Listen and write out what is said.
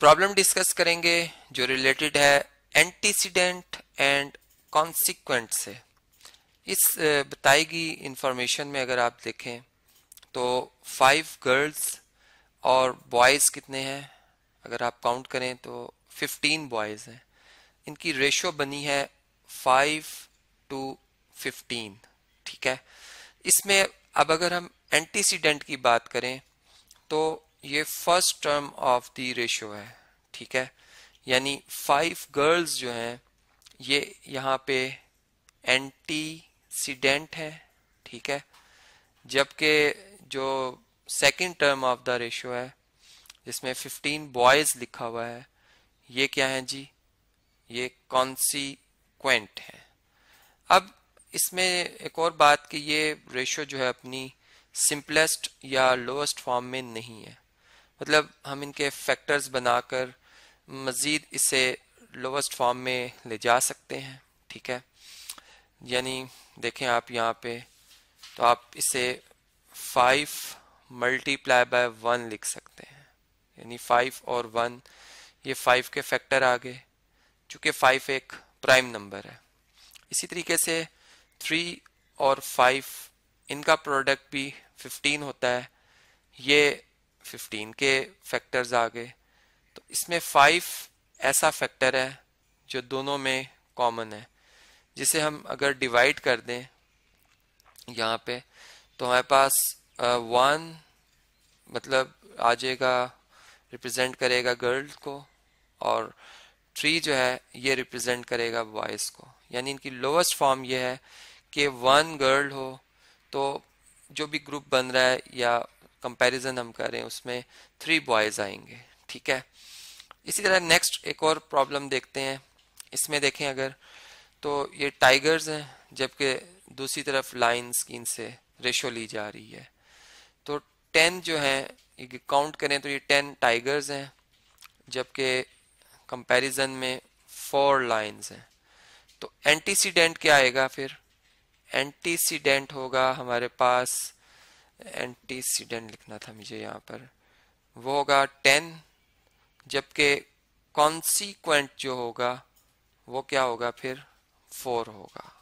Problem discuss करेंगे जो related है एंटीसीडेंट एंड कॉन्सिक्वेंट से। इस बताई गई इंफॉर्मेशन में अगर आप देखें तो फाइव गर्ल्स और बॉयज़ कितने हैं? अगर आप काउंट करें तो फिफ्टीन बॉयज़ हैं। इनकी रेशो बनी है फाइव टू फिफ्टीन, ठीक है? इसमें अब अगर हम एंटीसीडेंट की बात करें तो ये first term of the ratio है। ठीक है? यानी फाइव गर्ल्स जो हैं, ये यहाँ पे एंटीसीडेंट है, ठीक है? जबकि जो second term of the ratio है, जिसमें फिफ्टीन बॉयज़ लिखा हुआ है, ये क्या है जी? ये कॉन्सिक्वेंट है। अब इसमें एक और बात कि ये रेशियो जो है अपनी सिंपलेस्ट या लोएस्ट फॉर्म में नहीं है। मतलब हम इनके फैक्टर्स बनाकर मज़ीद इसे लोवेस्ट फॉर्म में ले जा सकते हैं, ठीक है? यानी देखें आप यहाँ पे तो आप इसे फाइव मल्टीप्लाई बाय वन लिख सकते हैं। यानी फाइव और वन ये फाइव के फैक्टर आ गए, चूँकि फाइव एक प्राइम नंबर है। इसी तरीके से थ्री और फाइव इनका प्रोडक्ट भी फिफ्टीन होता है, ये फिफ्टीन के फैक्टर्स आ गए। तो इसमें फाइव ऐसा फैक्टर है जो दोनों में कॉमन है। जिसे हम अगर डिवाइड कर दें यहाँ पे तो हमारे पास वन मतलब आ जाएगा रिप्रेजेंट करेगा गर्ल्स को और थ्री जो है, ये रिप्रेजेंट करेगा बॉयज़ को। यानी इनकी लोवेस्ट फॉर्म ये है कि वन गर्ल हो तो जो भी ग्रुप बन रहा है या कंपैरिजन हम कर, उसमें थ्री बॉयज़ आएँगे। ठीक है। इसी तरह नेक्स्ट एक और प्रॉब्लम देखते हैं। इसमें देखें अगर तो ये टाइगर्स हैं, जबकि दूसरी तरफ़ लाइन स्कीन से रेशो ली जा रही है। तो टेन जो है काउंट करें तो ये टेन टाइगर्स हैं, जबकि कंपैरिजन में फोर लाइंस हैं। तो एंटीसीडेंट क्या आएगा फिर? एंटीसीडेंट होगा हमारे पास एंटीसीडेंट लिखना था मुझे यहाँ पर। वो होगा टेन जबकि कॉन्सिक्वेंट जो होगा वो क्या होगा फिर? फोर होगा।